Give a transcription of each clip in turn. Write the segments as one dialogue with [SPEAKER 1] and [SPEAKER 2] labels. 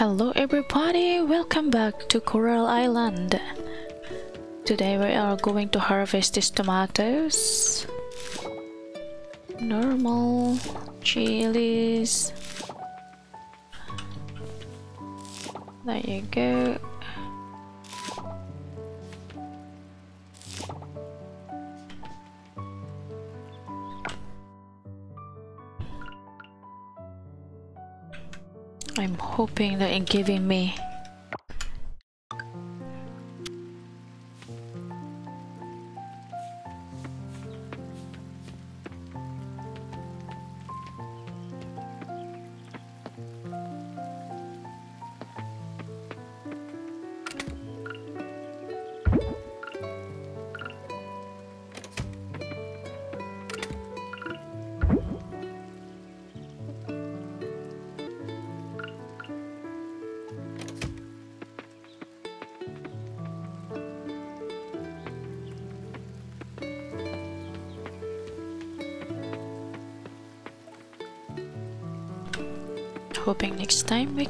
[SPEAKER 1] Hello everybody, welcome back to Coral Island. Today we are going to harvest these tomatoes. Normal chilies. There you go. Hoping that in giving me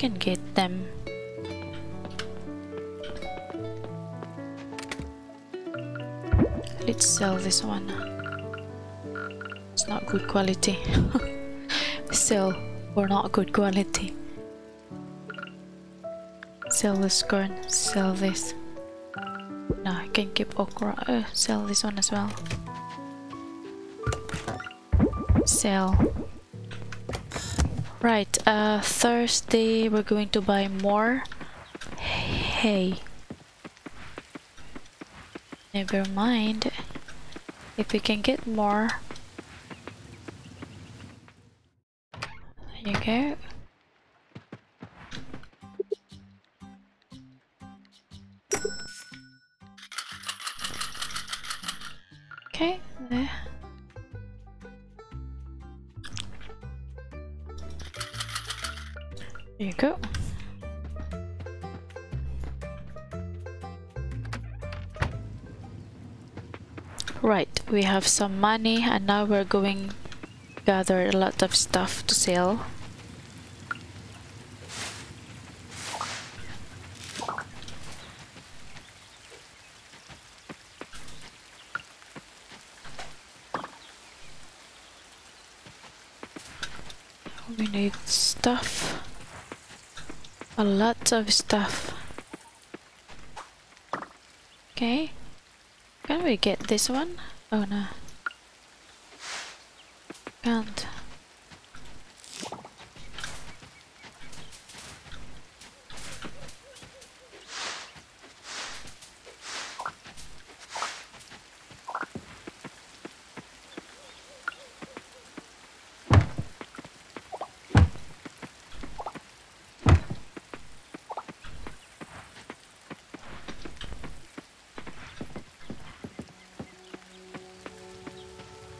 [SPEAKER 1] can get them. Let's sell this one. It's not good quality. sell for not good quality. Sell this corn, sell this. No, I can keep okra. Uh, sell this one as well. Sell. Right, uh, Thursday we're going to buy more hay. Never mind. If we can get more. We have some money and now we're going gather a lot of stuff to sell. We need stuff. A lot of stuff. Okay. Can we get this one? Oh no. Can't.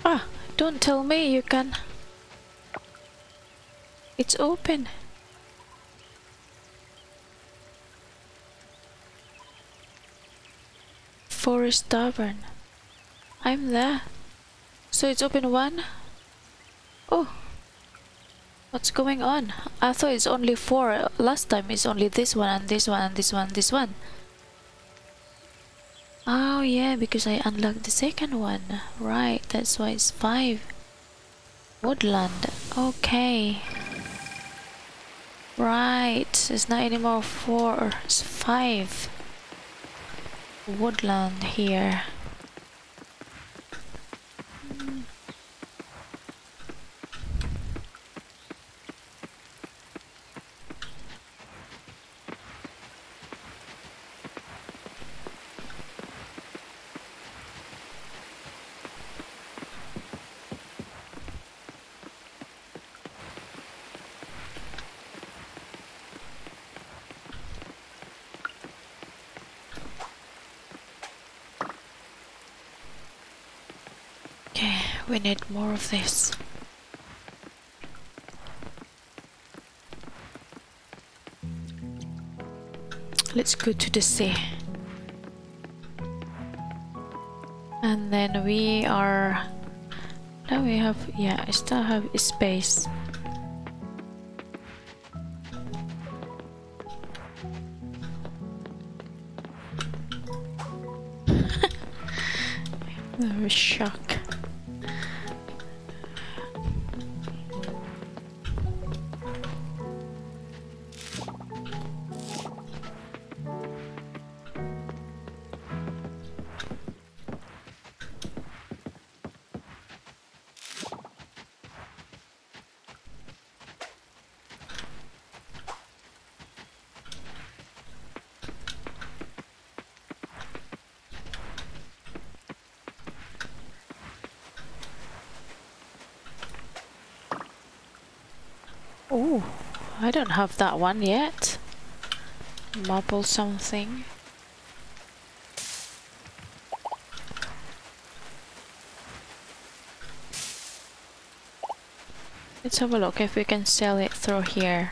[SPEAKER 1] Ah, don't tell me you can. It's open. Forest Tavern. I'm there. So it's open one? Oh. What's going on? I thought it's only four. Last time it's only this one and this one and this one and this one. Oh yeah, because I unlocked the second one. Right, that's why it's five. Woodland. Okay. Right, it's not anymore four, it's five. Woodland here. Okay, we need more of this. Let's go to the sea. And then we are... Now we have... Yeah, I still have space. shock. Don't have that one yet. Marble something. Let's have a look if we can sell it through here.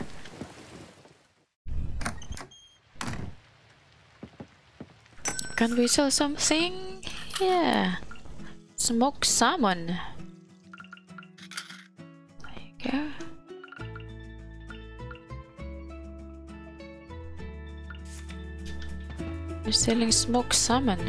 [SPEAKER 1] Can we sell something? Yeah. Smoked salmon. Selling smoked salmon.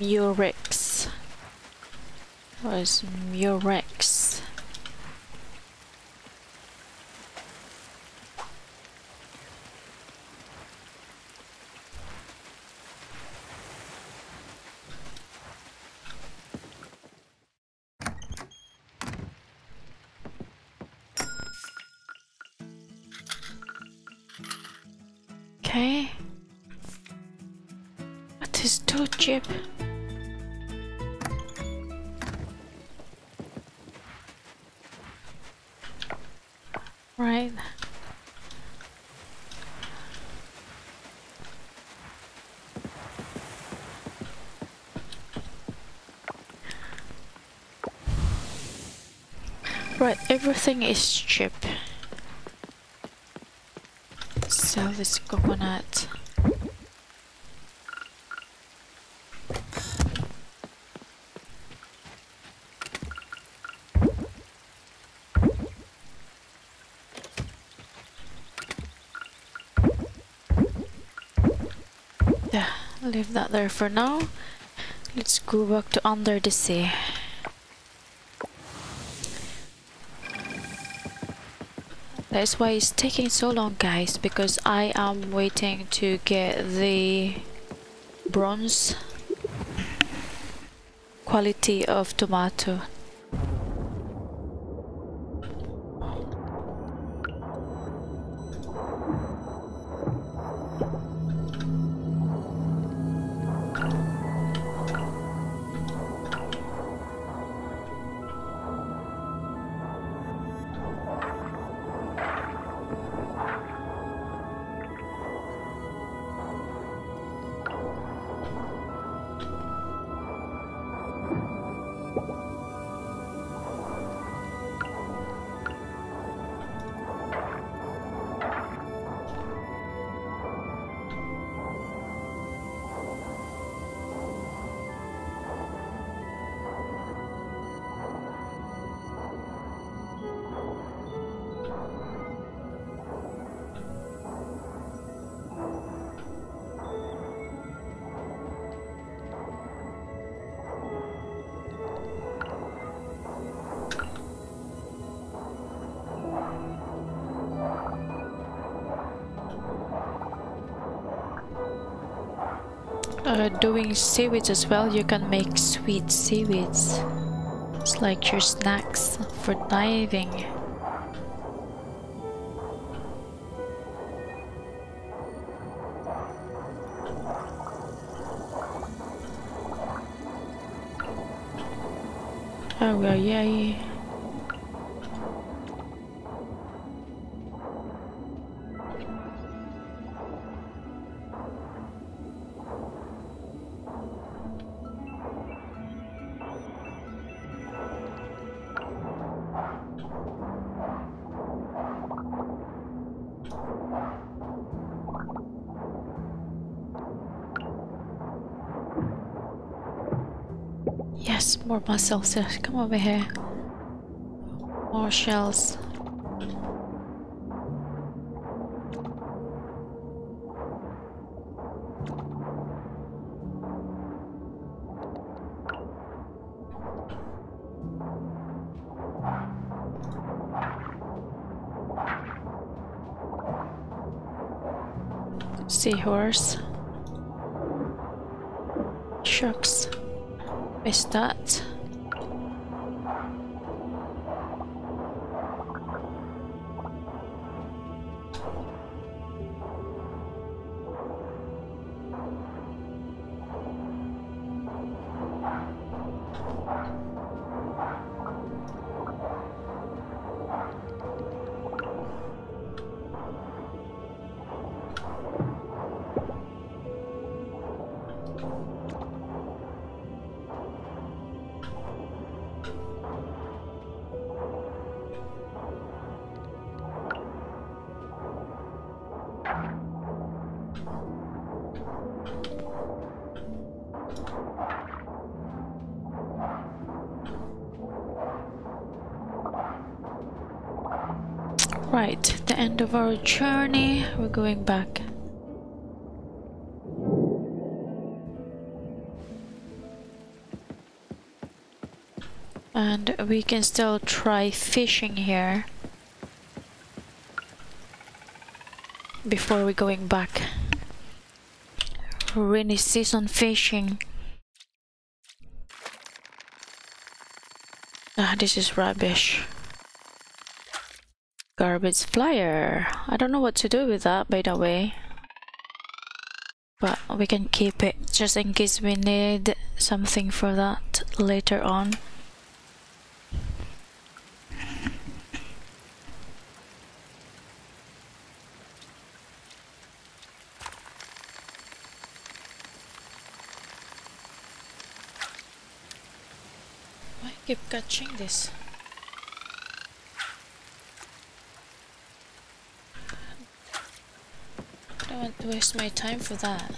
[SPEAKER 1] Murex. What is Murex? Okay. What is too cheap? Everything is cheap. Sell this coconut. leave that there for now. Let's go back to under the sea. That's why it's taking so long guys because I am waiting to get the bronze quality of tomato doing seaweeds as well, you can make sweet seaweeds. It's like your snacks for diving. Oh well. More mussels. Come over here. More shells. Seahorse. Missed that. Right, the end of our journey. We're going back. And we can still try fishing here. Before we're going back. Rainy season fishing. Ah, this is rubbish. Garbage flyer. I don't know what to do with that, by the way. But we can keep it just in case we need something for that later on. Why keep catching this? I don't want to waste my time for that.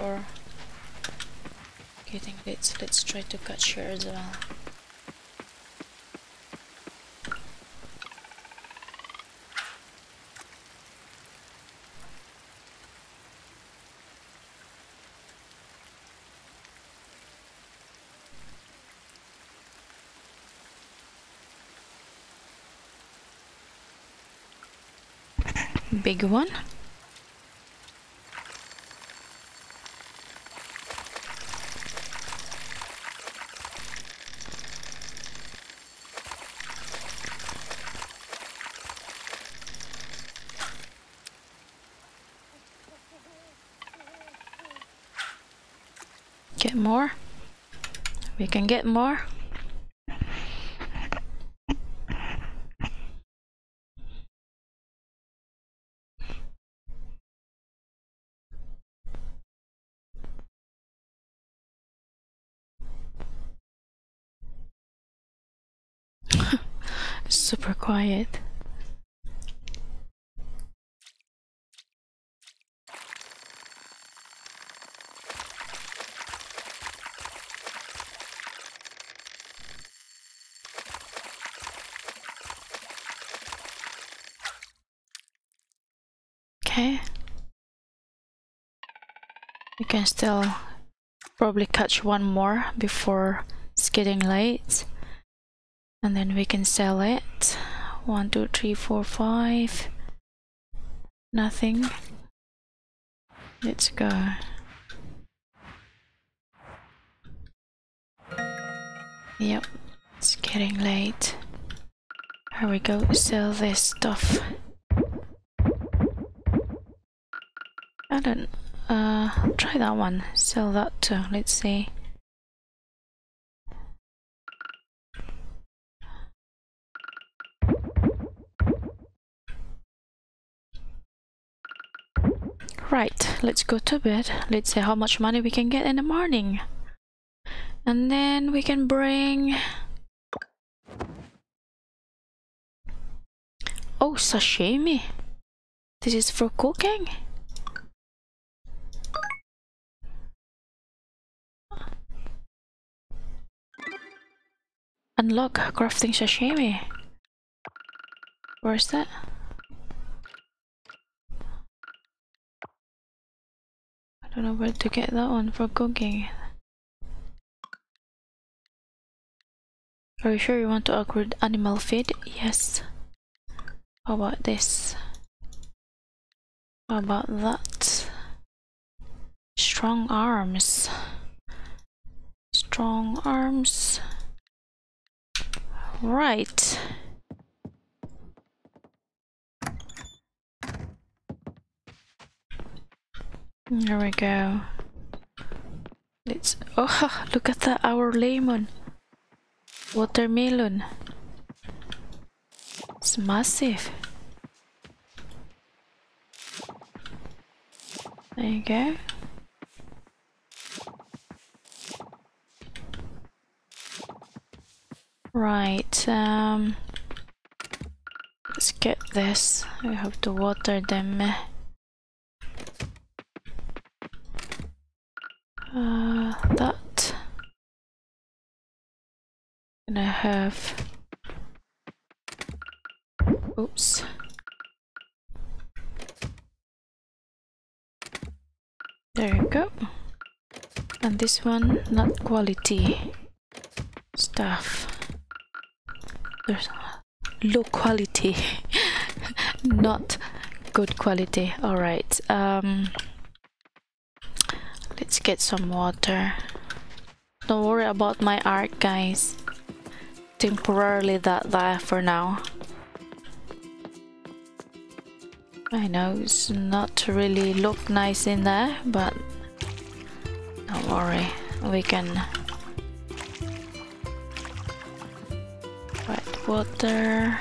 [SPEAKER 1] Uh, getting it, let's try to catch her as well. Big one. Get more. We can get more. Quiet. Okay. We can still probably catch one more before it's getting late and then we can sell it one two three four five. Nothing. Let's go. Yep it's getting late. Here we go sell this stuff. I don't uh try that one. Sell that too let's see Right, let's go to bed. Let's see how much money we can get in the morning. And then we can bring Oh, sashimi. This is for cooking. Unlock crafting sashimi. Where's that? Don't know where to get that one for cooking. Are you sure you want to upgrade animal feed? Yes. How about this? How about that? Strong arms. Strong arms. Right. There we go. Let's. Oh, look at that! Our lemon, watermelon. It's massive. There you go. Right, um, let's get this. We have to water them. Have. Oops. There you go. And this one, not quality stuff. There's low quality, not good quality. All right. Um, let's get some water. Don't worry about my art, guys. Temporarily that there for now. I know it's not really look nice in there, but don't worry, we can White water.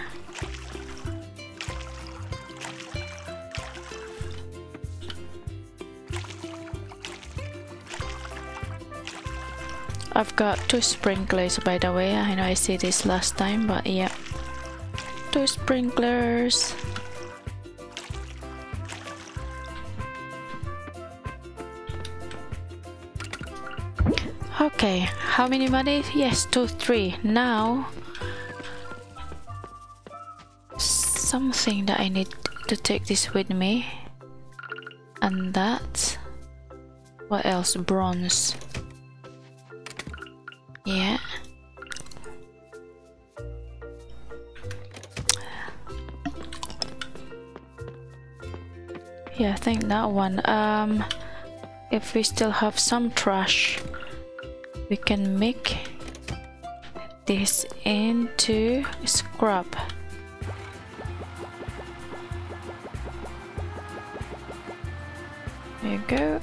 [SPEAKER 1] I've got two sprinklers by the way, I know I said this last time, but yeah. Two sprinklers. Okay, how many money? Yes, two, three. Now, something that I need to take this with me. And that. What else? Bronze. Yeah. Yeah, I think that one. Um, if we still have some trash we can make this into scrub there you go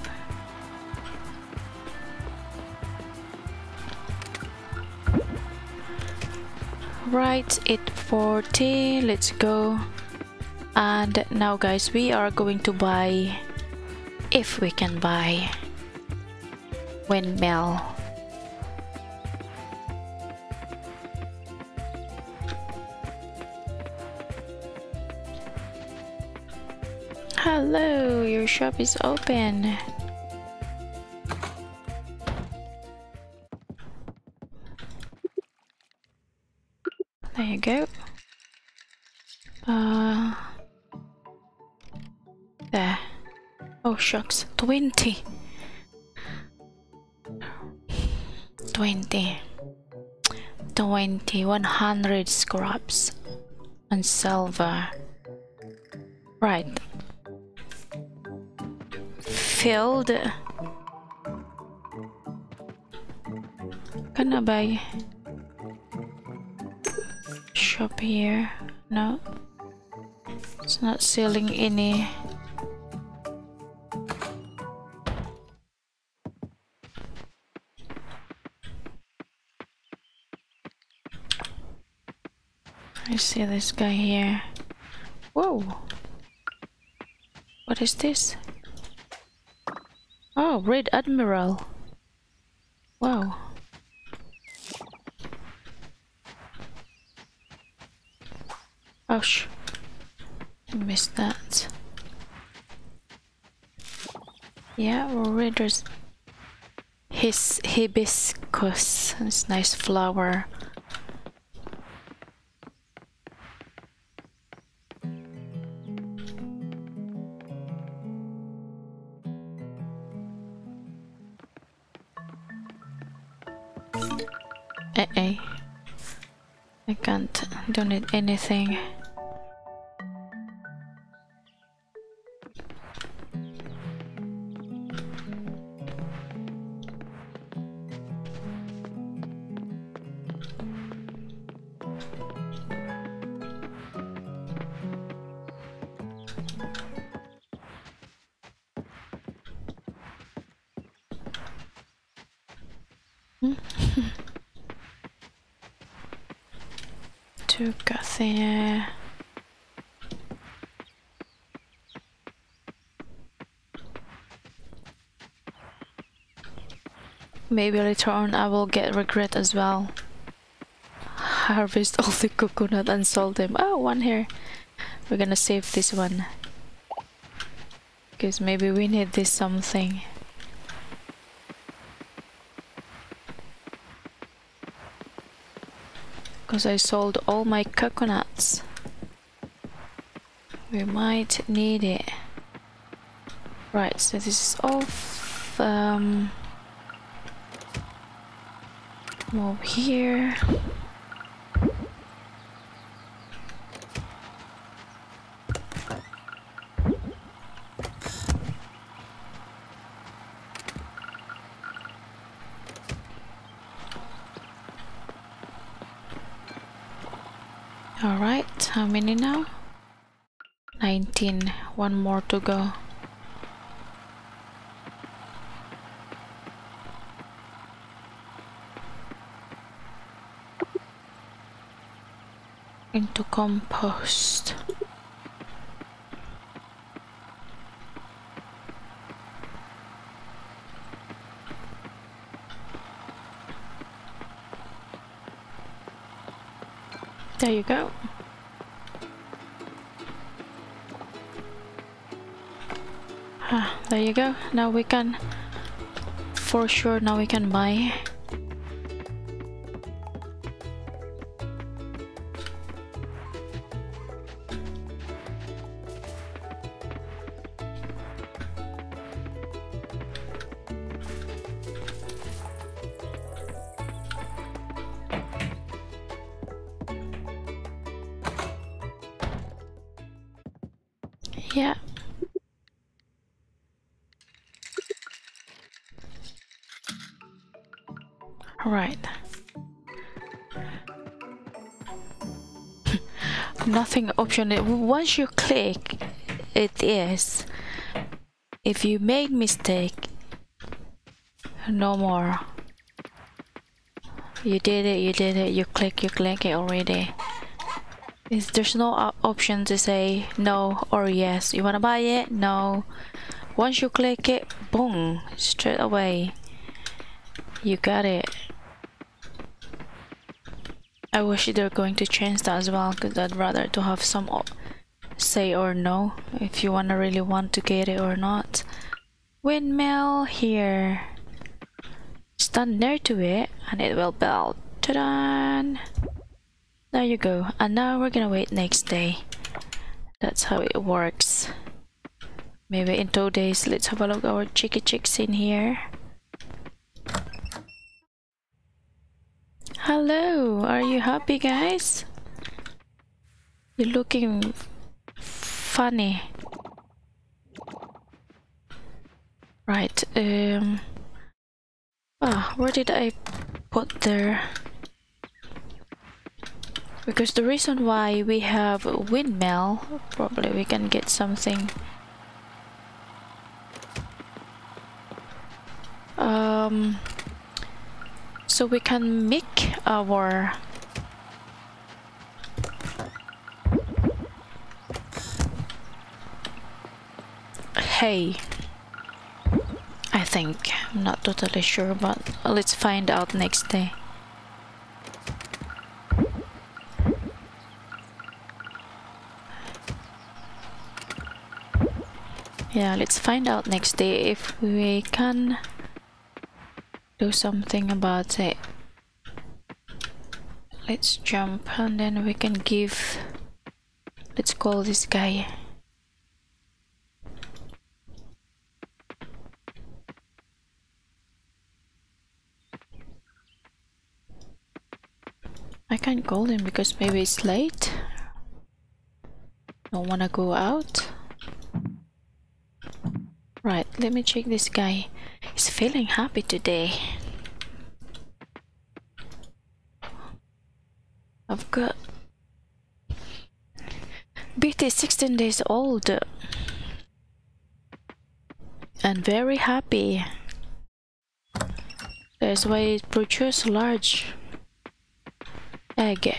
[SPEAKER 1] right 840 let's go and now guys we are going to buy if we can buy windmill Hello, your shop is open. Shucks, 20. 20. 20, 100 scraps and silver. Right, filled. Gonna buy shop here. No, it's not selling any. See this guy here. Whoa! What is this? Oh, Red Admiral. Wow. Ouch. Missed that. Yeah, already there's his hibiscus. It's nice flower. Can't. Don't need to Maybe later on I will get regret as well. Harvest all the coconut and sold them. Oh, one here. We're gonna save this one. Because maybe we need this something. Because I sold all my coconuts. We might need it. Right, so this is all um, move here. Alright, how many now? 19. One more to go. Into compost. There you go. Ah, there you go. Now we can, for sure, now we can buy. Option. Once you click, it is. If you make mistake, no more. You did it, you did it, you click, you click it already. Is there's no option to say no or yes. You wanna buy it? No. Once you click it, boom, straight away. You got it. I wish they're going to change that as well because I'd rather to have some say or no if you wanna really want to get it or not. Windmill here. Stand near to it and it will build Ta-da! There you go. And now we're gonna wait next day. That's how it works. Maybe in two days, let's have a look our chicky chicks in here. Hello, are you happy guys? You're looking funny. Right, um... Ah, where did I put there? Because the reason why we have windmill, probably we can get something. Um, so we can make our hay. I think. I'm not totally sure, but let's find out next day. Yeah, let's find out next day if we can do something about it. Let's jump and then we can give... Let's call this guy. I can't call him because maybe it's late. Don't wanna go out. Right, let me check this guy. Feeling happy today. I've got BT 16 days old and very happy. That's why it produces large egg.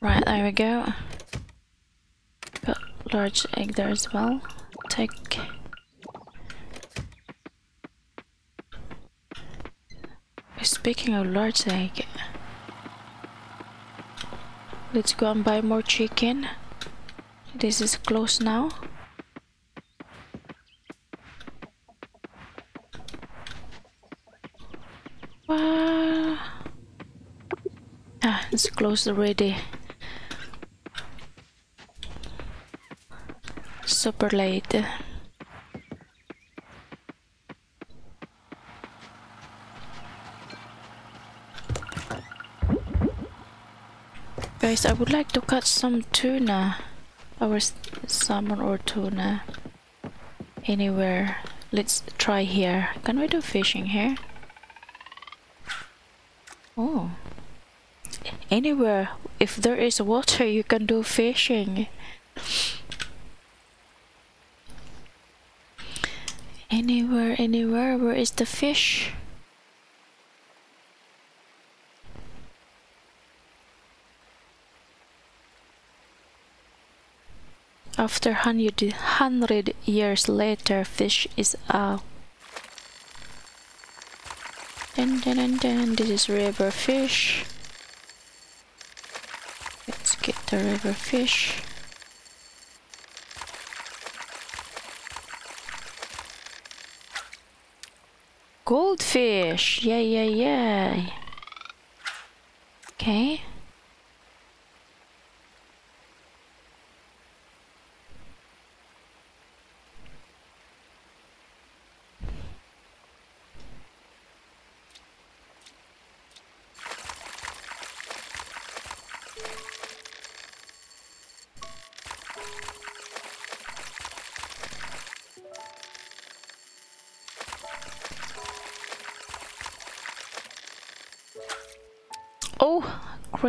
[SPEAKER 1] Right, there we go. Got large egg there as well. Take. Speaking of large egg, let's go and buy more chicken. This is close now. Ah, it's closed already. Super late. Guys, I would like to catch some tuna. Or salmon or tuna. Anywhere. Let's try here. Can we do fishing here? Oh anywhere if there is water you can do fishing anywhere anywhere where is the fish after hundred hundred years later fish is out dun, dun, dun, dun. this is river fish Let's get the river fish. Goldfish! Yay, yay, yay! Okay.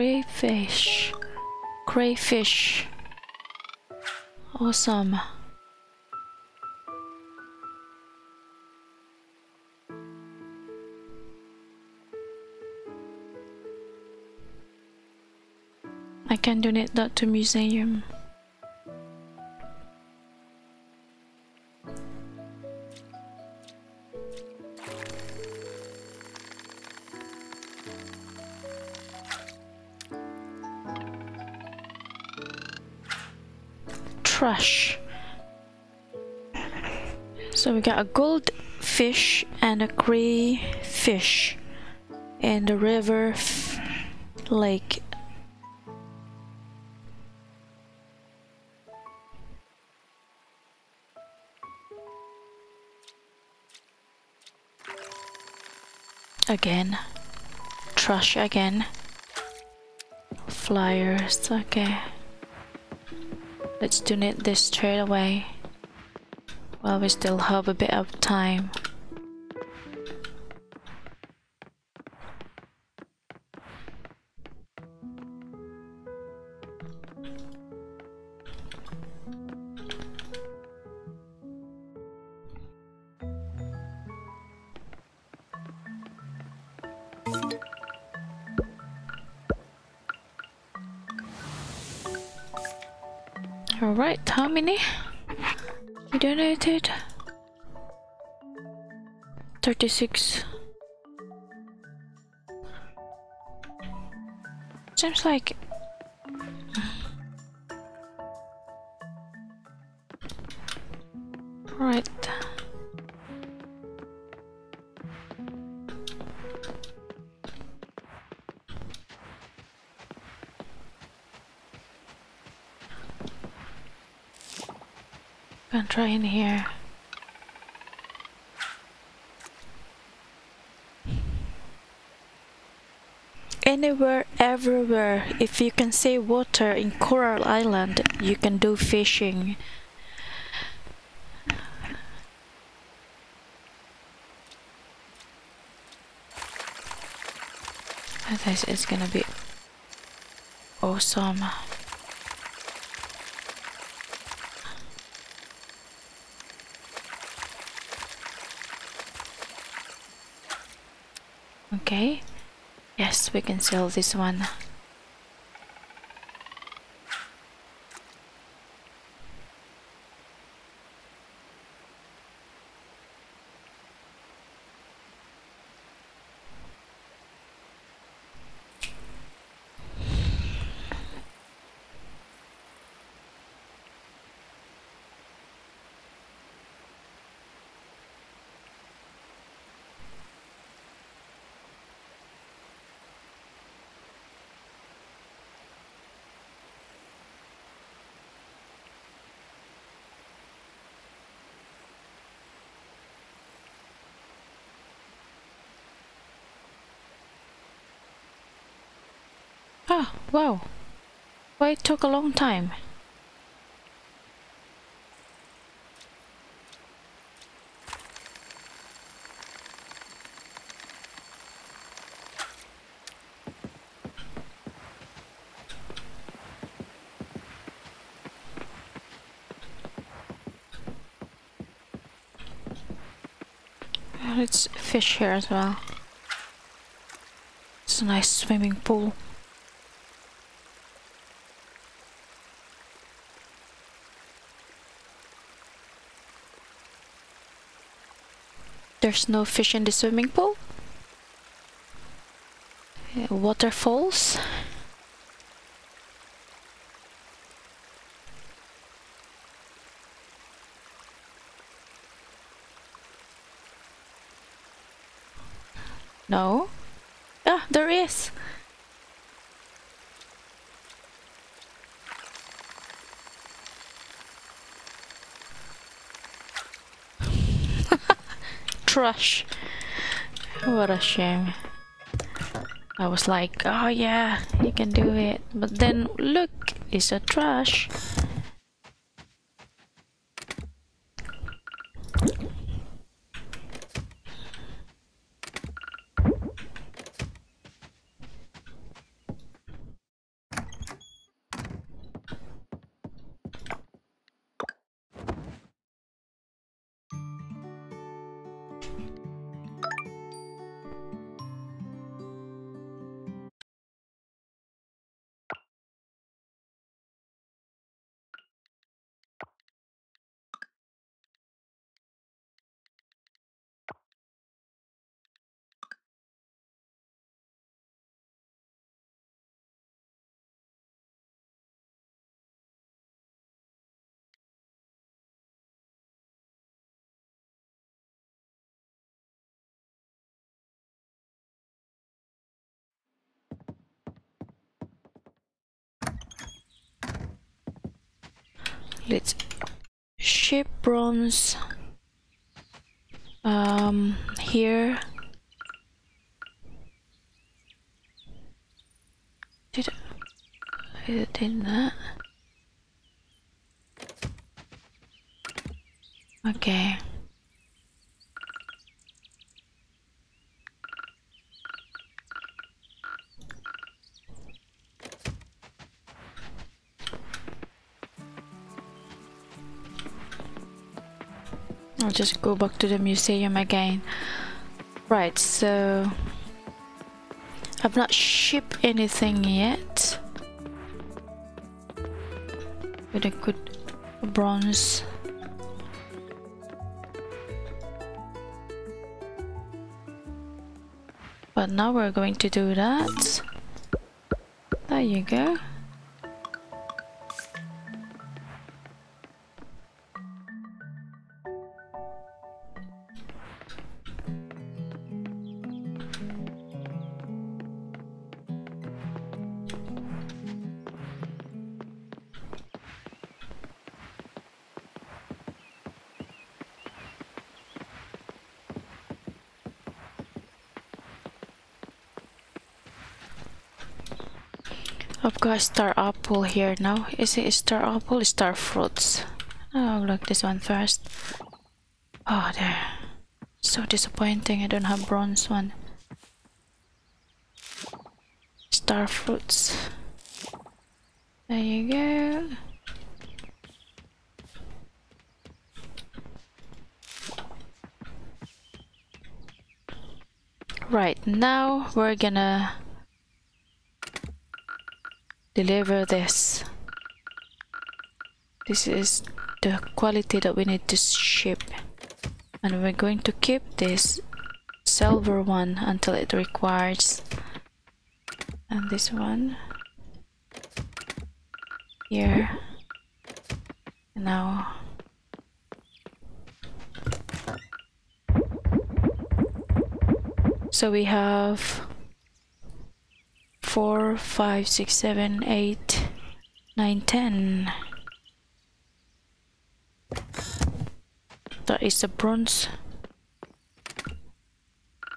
[SPEAKER 1] Crayfish. Crayfish. Awesome. I can donate that to museum. So we got a goldfish and a gray fish in the river lake. Again. Trash again. Flyers, okay. Let's donate this straight away while we still have a bit of time. 36. Seems like... Right. Can try in here. Anywhere, everywhere. If you can see water in Coral Island, you can do fishing. This is gonna be awesome. Okay. Yes, we can sell this one. Ah, wow. Why it took a long time? It's fish here as well. It's a nice swimming pool. There's no fish in the swimming pool? Uh, waterfalls? No? Ah, there is! Trash. What a shame. I was like, oh yeah, you can do it. But then, look, it's a trash. Let's ship bronze um here. Did I did that. Okay I'll just go back to the museum again. Right, so... I've not shipped anything yet. With a good bronze. But now we're going to do that. There you go. I've star apple here now. Is it star apple? Star fruits. Oh, look this one first. Oh, there. So disappointing. I don't have bronze one. Star fruits. There you go. Right, now we're gonna deliver this. This is the quality that we need to ship. And we're going to keep this silver one until it requires. And this one here. Now So we have four, five, six, seven, eight, nine, ten. That is the bronze.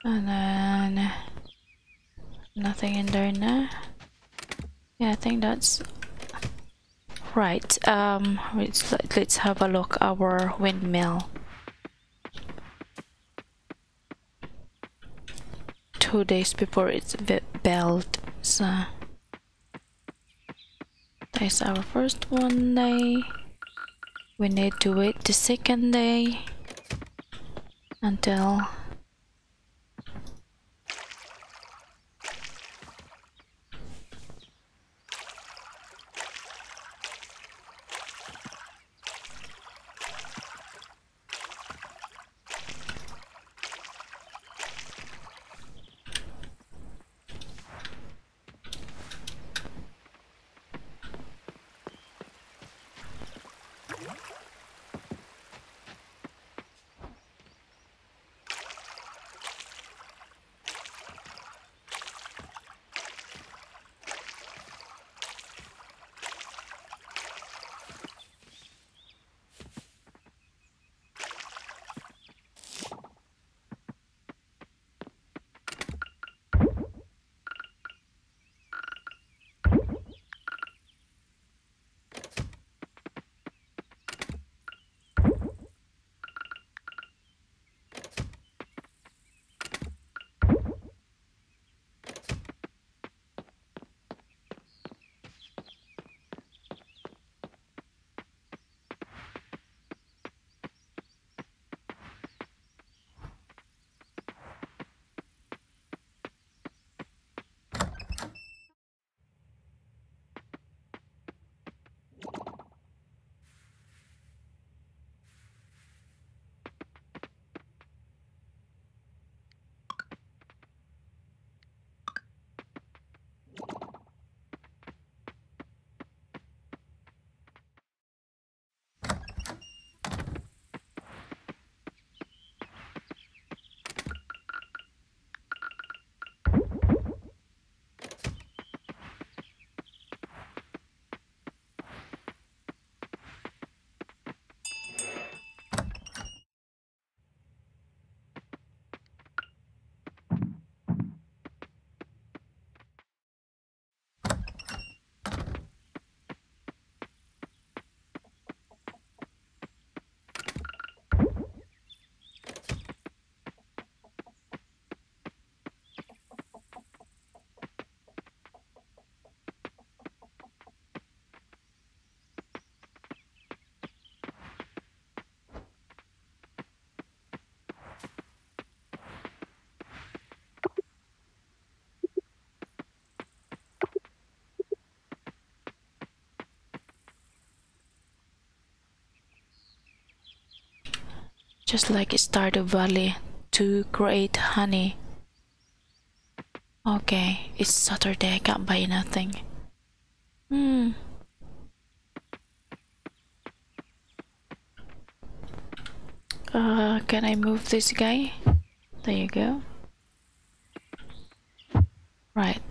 [SPEAKER 1] And then nothing in there now. Yeah, I think that's right. Um, let's let's have a look our windmill. two days before it's built so uh, that's our first one day. We need to wait the second day until just like Stardew Valley to create honey. Okay, it's Saturday, I can't buy nothing. Hmm. Uh, can I move this guy? There you go. Right.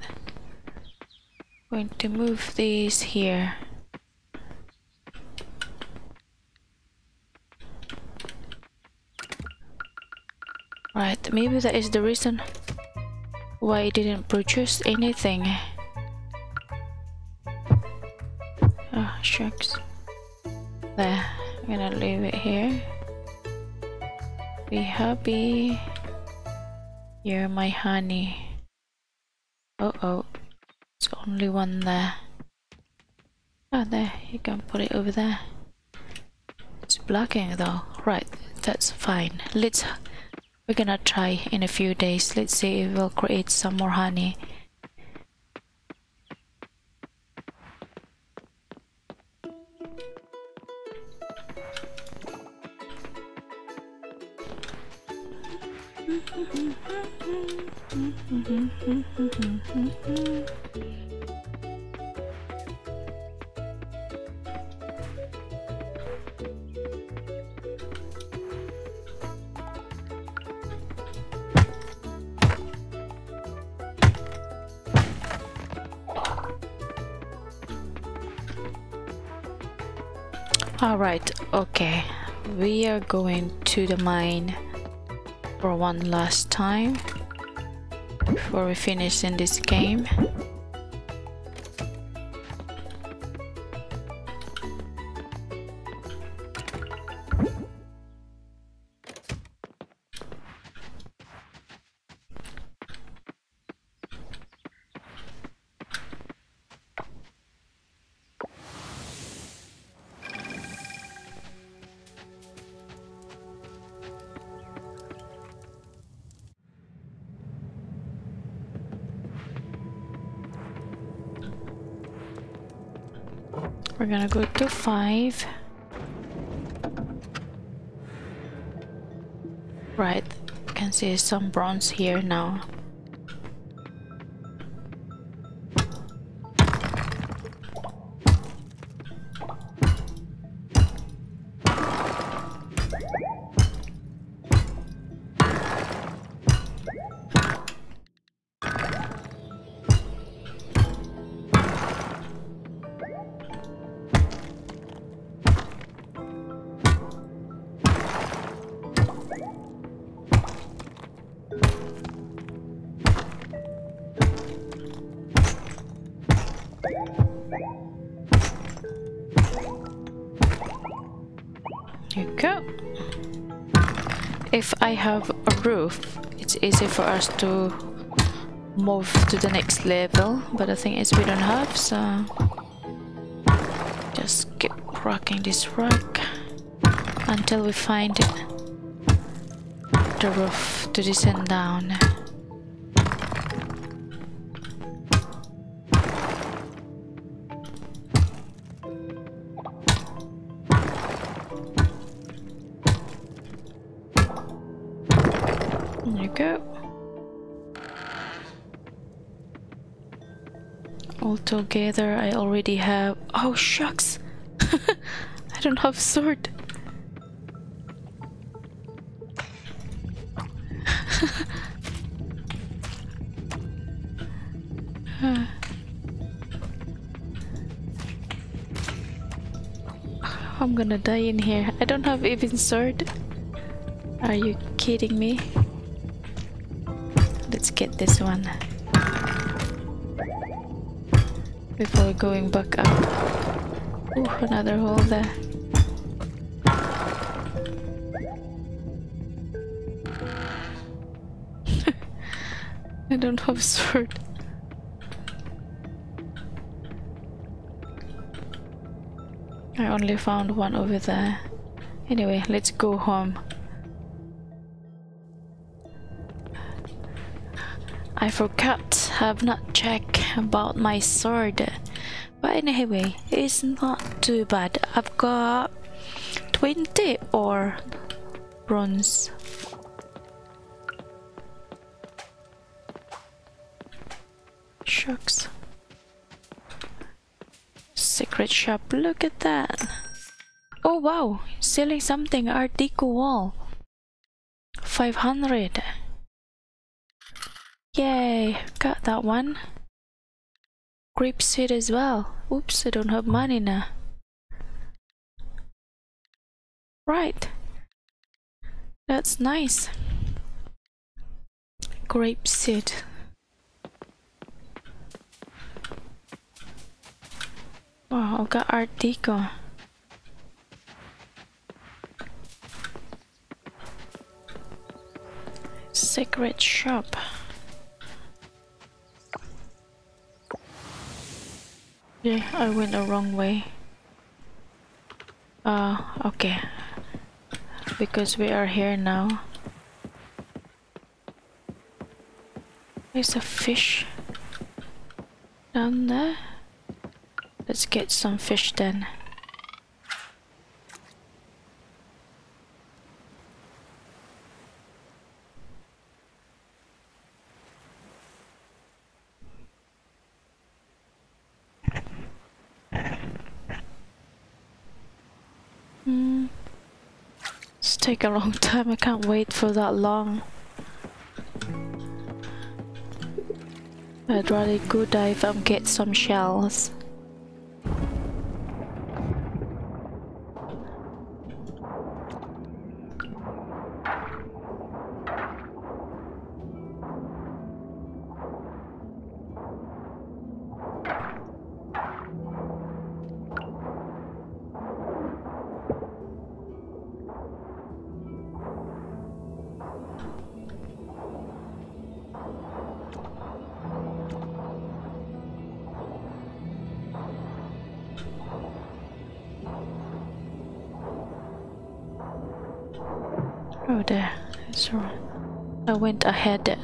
[SPEAKER 1] Going to move this here. Right, maybe that is the reason why it didn't produce anything. Ah, shucks. There, I'm gonna leave it here. Be happy. You're my honey. Oh oh, it's only one there. Oh, there, you can put it over there. It's blocking though. Right, that's fine. Let's. We're gonna try in a few days. Let's see if we'll create some more honey. Okay. We are going to the mine for one last time before we finish in this game. We're gonna go to five. Right, you can see some bronze here now. Have a roof, it's easy for us to move to the next level, but the thing is we don't have, so just keep rocking this rock until we find the roof to descend down. Together I already have... Oh shucks! I don't have sword. I'm gonna die in here. I don't have even sword. Are you kidding me? Let's get this one. Before going back up. Ooh, another hole there. I don't have sword. I only found one over there. Anyway, let's go home. I forgot, have not checked about my sword. But anyway, it's not too bad. I've got 20 or bronze. Shucks. Secret shop, look at that. Oh wow, selling something Art Deco wall. 500. Yay, got that one. Grape seed as well. Oops, I don't have money now. Right. That's nice. Grape seed. Oh, I've got Art Deco. Secret shop. Yeah, I went the wrong way. Uh, okay. Because we are here now. There's a fish down there. Let's get some fish then. Hmm. It's take a long time. I can't wait for that long. I'd rather go dive and get some shells. Went ahead.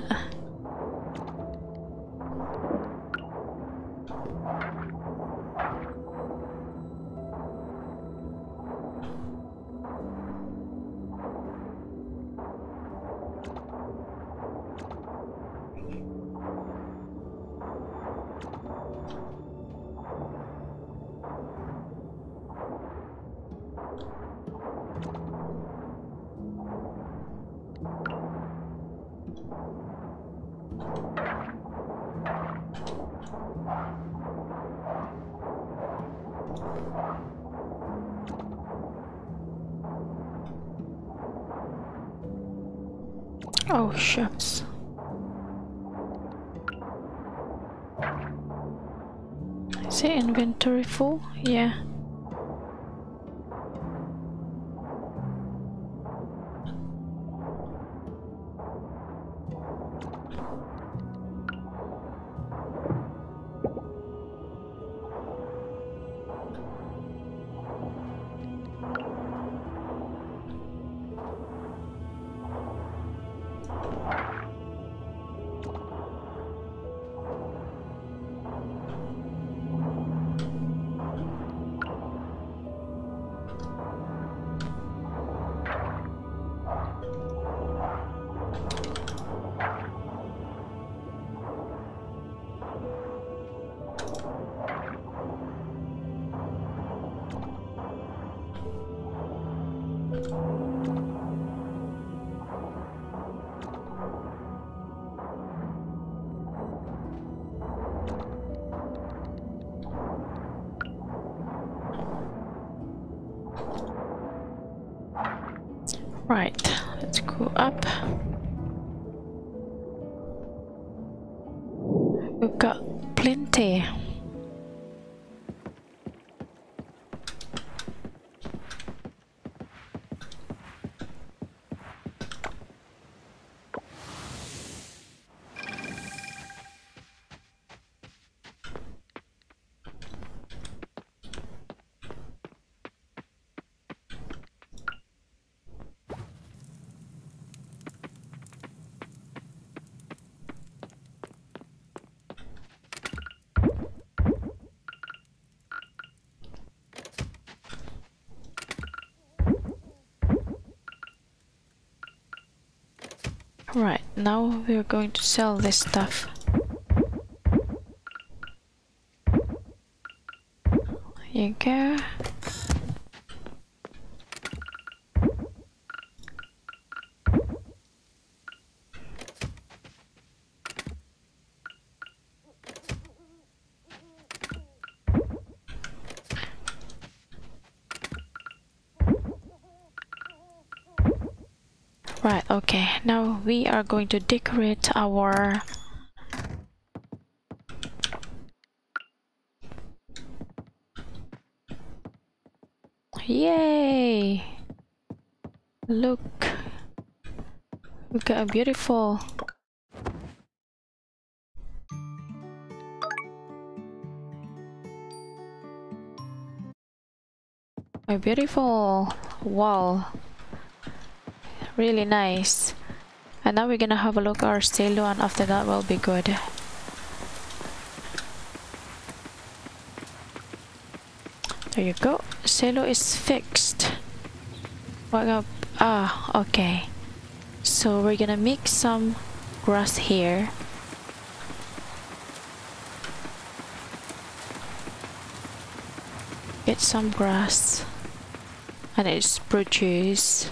[SPEAKER 1] Oh, shucks. Is it inventory full? Yeah. Got now we're going to sell this stuff. Here you go. We are going to decorate our Yay! Look. Look at how beautiful. A beautiful wall. Really nice. And now we're gonna have a look at our silo and after that will be good. There you go. Silo is fixed. What up? Ah, okay. So we're gonna mix some grass here. Get some grass. And it's produce.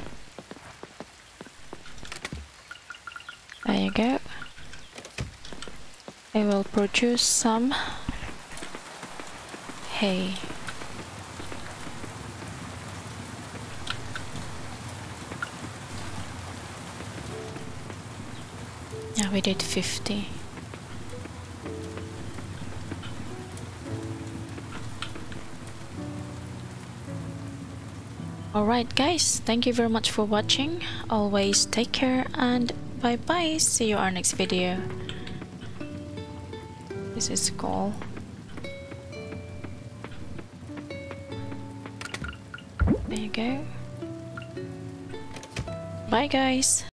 [SPEAKER 1] There you go. I will produce some hay. Yeah, we did 50. Alright guys, thank you very much for watching. Always take care and bye bye. See you our next video. This is cool. There you go. Bye guys.